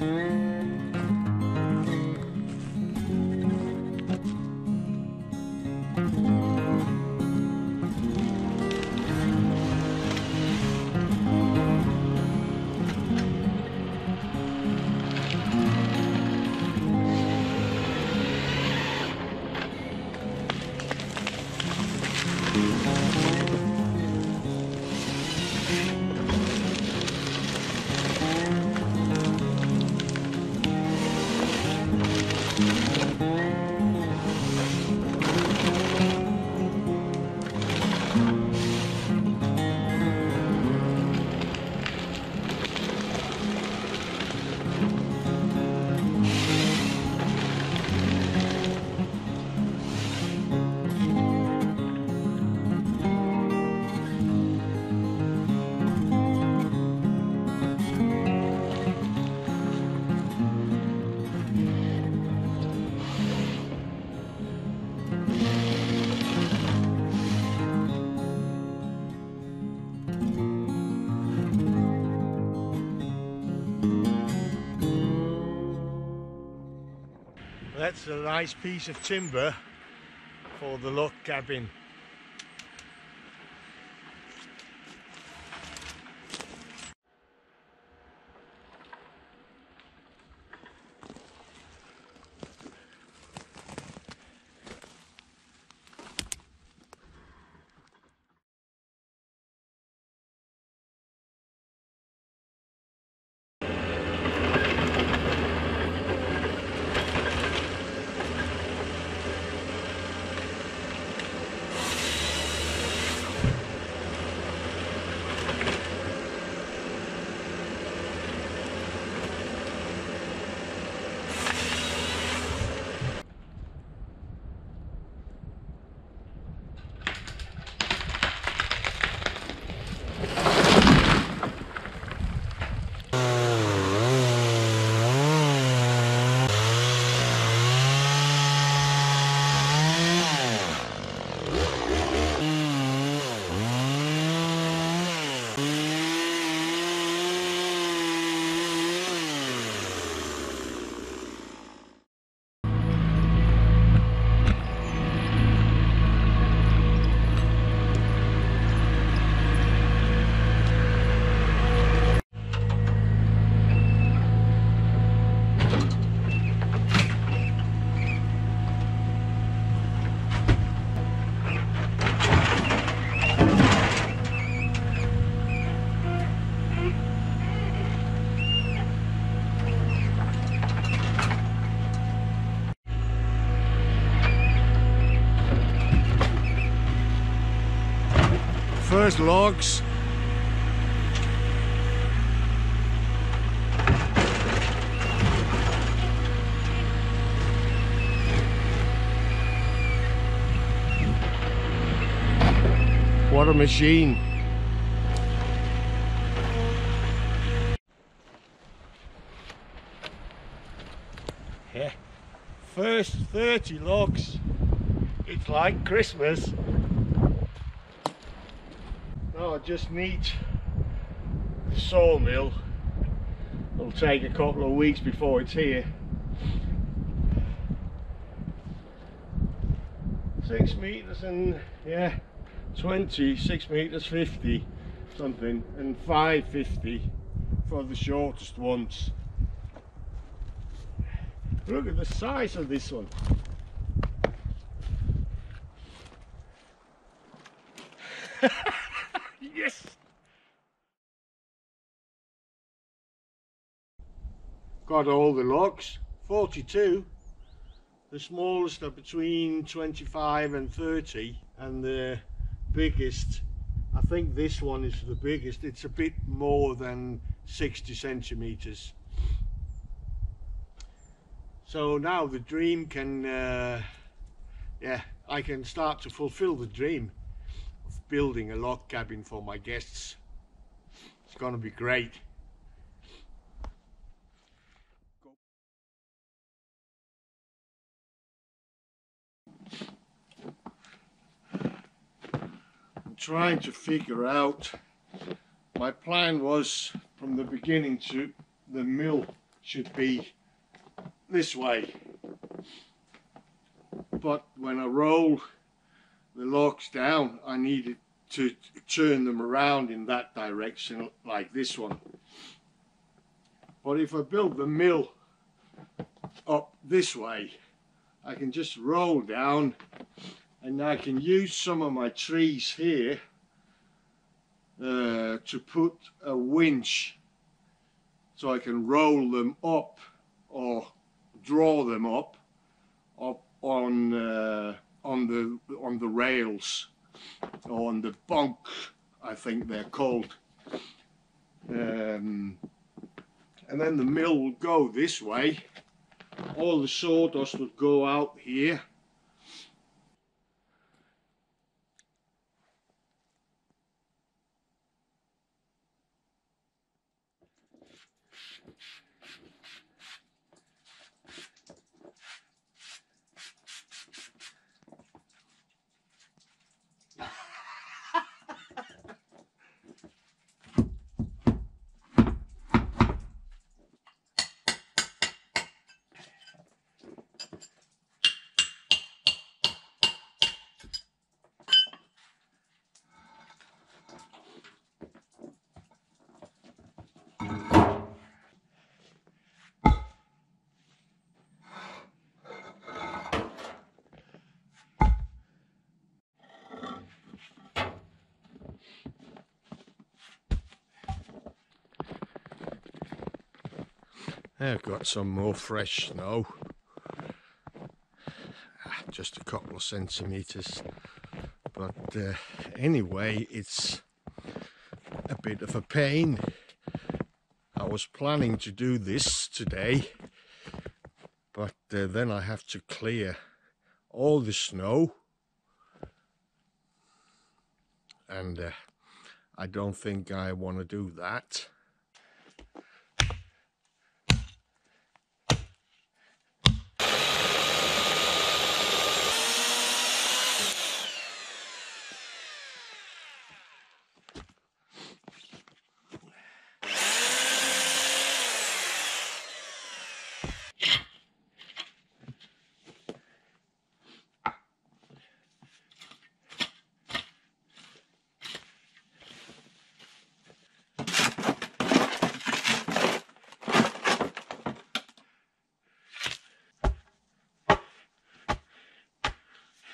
Mm-hmm. That's a nice piece of timber for the log cabin. First logs. What a machine. Yeah. First 30 logs. It's like Christmas. I just need the sawmill. It'll take a couple of weeks before it's here. Six meters and yeah, 20, six meters 50 something and 550 for the shortest ones. Look at the size of this one. yes! Got all the logs, 42. The smallest are between 25 and 30 and the biggest, I think this one is the biggest, it's a bit more than 60 centimeters. So now the dream can, uh, yeah, I can start to fulfill the dream building a log cabin for my guests. It's going to be great. I'm trying to figure out my plan was from the beginning to the mill should be this way but when I roll the logs down I needed to turn them around in that direction like this one. But if I build the mill up this way I can just roll down and I can use some of my trees here uh, to put a winch so I can roll them up or draw them up up on uh, on the on the rails on the bunk I think they're called. Um, and then the mill will go this way. All the sawdust would go out here I've got some more fresh snow. Ah, just a couple of centimetres. But uh, anyway, it's a bit of a pain. I was planning to do this today, but uh, then I have to clear all the snow. And uh, I don't think I want to do that.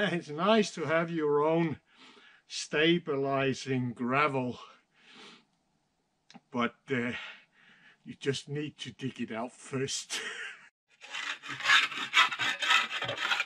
It's nice to have your own stabilizing gravel but uh, you just need to dig it out first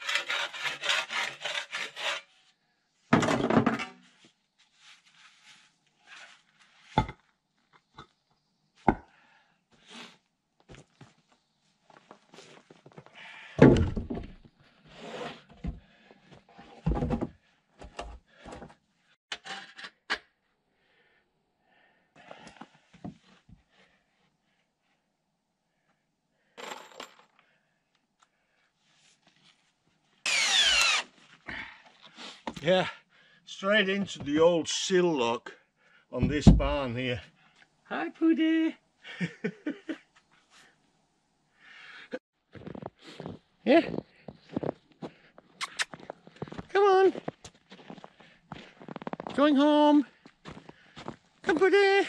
Yeah, straight into the old sill lock on this barn here. Hi, Pootie. yeah. Come on. Going home. Come, Pootie.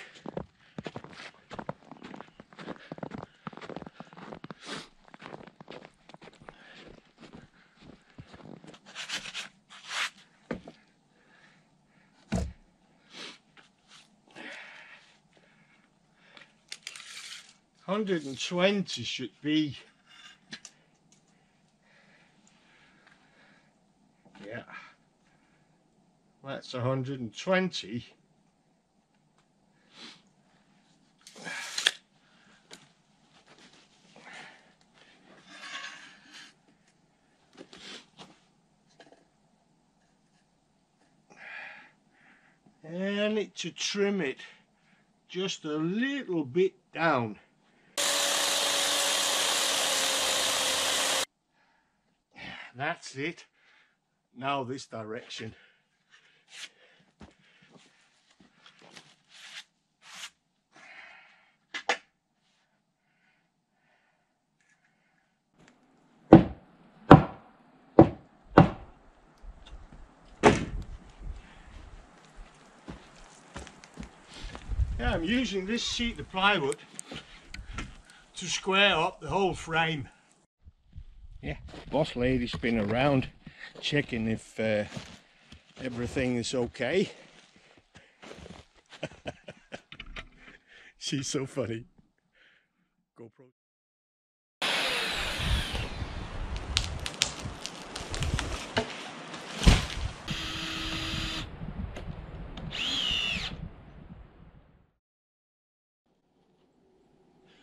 120 should be. Yeah. That's 120 and it to trim it just a little bit down that's it now this direction Yeah, I'm using this sheet of plywood to square up the whole frame. Yeah, boss lady's been around checking if uh, everything is okay. She's so funny. GoPro.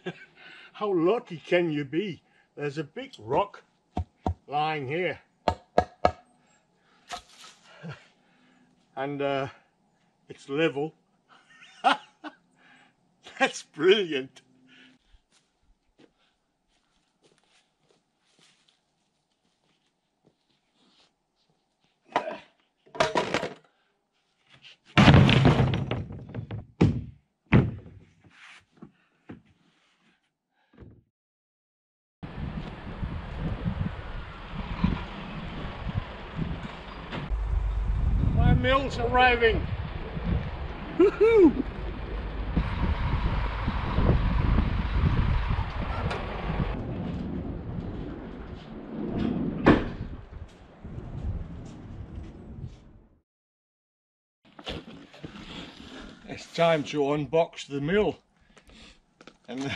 How lucky can you be? There's a big rock lying here. And uh, it's level. That's brilliant. Mill's arriving. Woohoo! It's time to unbox the mill. And uh,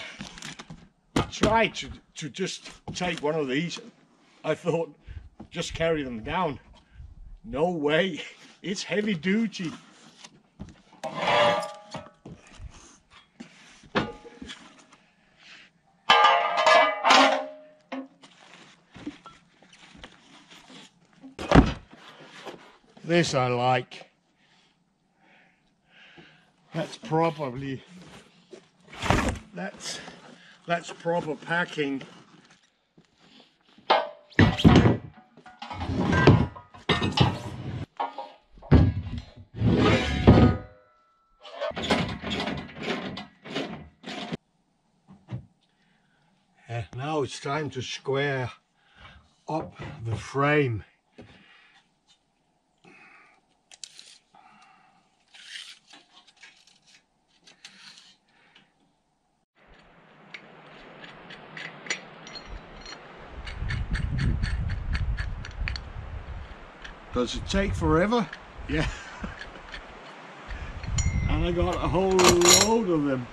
I tried to, to just take one of these. I thought, just carry them down. No way, it's heavy duty. This I like. That's probably that's that's proper packing. Time to square up the frame. Does it take forever? Yeah. and I got a whole load of them.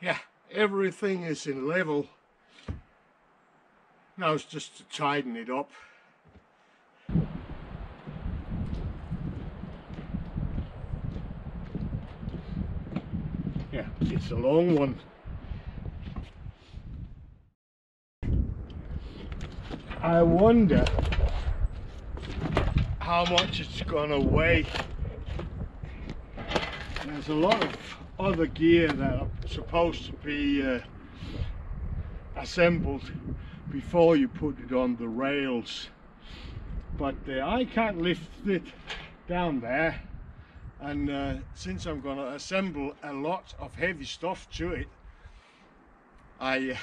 Yeah, everything is in level. Now it's just to tighten it up. Yeah, it's a long one. I wonder how much it's gonna weigh. There's a lot of other gear that are supposed to be uh, assembled before you put it on the rails. But uh, I can't lift it down there. And uh, since I'm to assemble a lot of heavy stuff to it I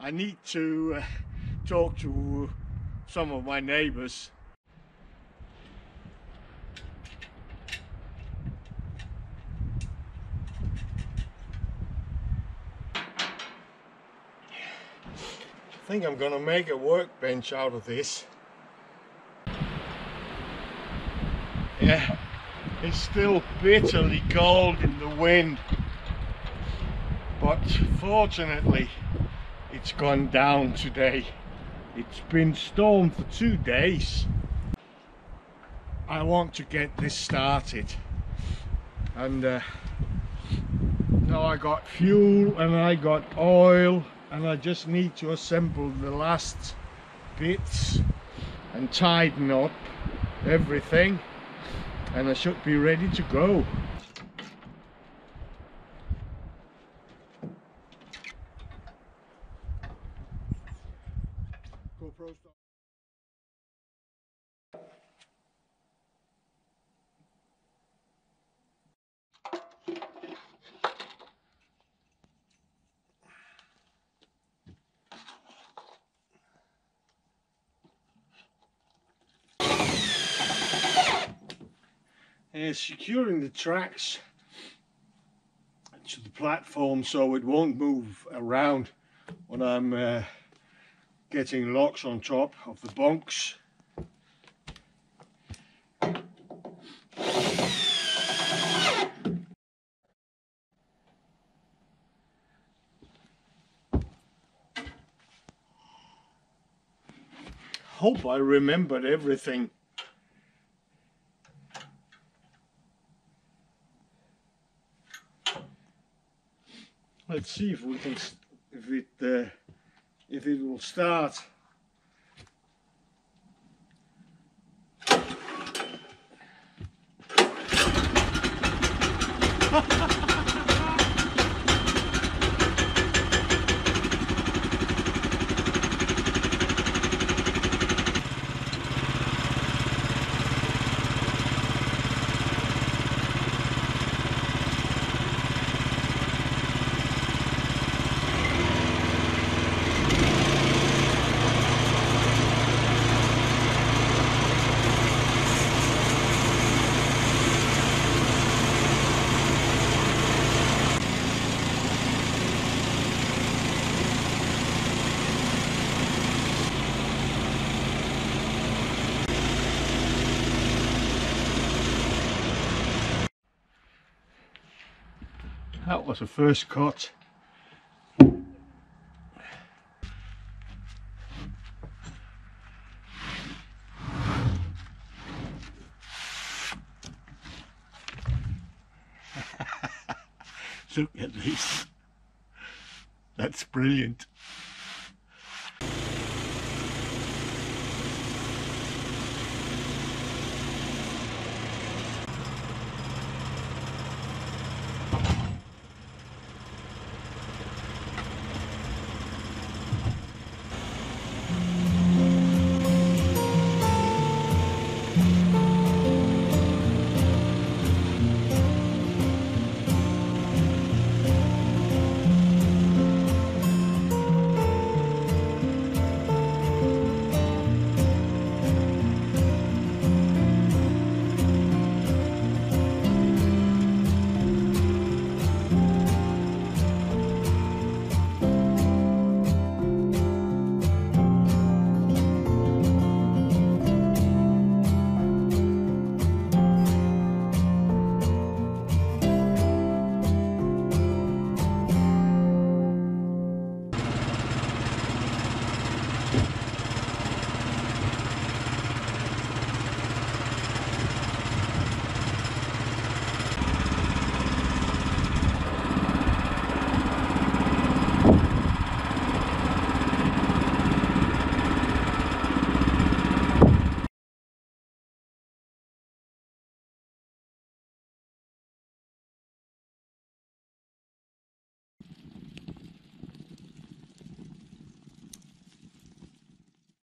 I need to uh, talk to some of my neighbors think I'm gonna make a workbench out of this. Yeah, it's still bitterly cold in the wind, but fortunately it's gone down today. It's been storm for two days. I want to get this started and uh, now I got fuel and I got oil and I just need to assemble the last bits and tighten up everything and I should be ready to go. Uh, securing the tracks to the platform so it won't move around when I'm uh, getting locks on top of the bunks. Hope I remembered everything. Let's see if we can, if it, uh, if it will start. That was the first cut. Look at this. That's brilliant.